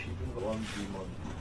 She didn't want demon.